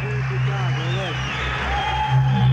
Purificado, look.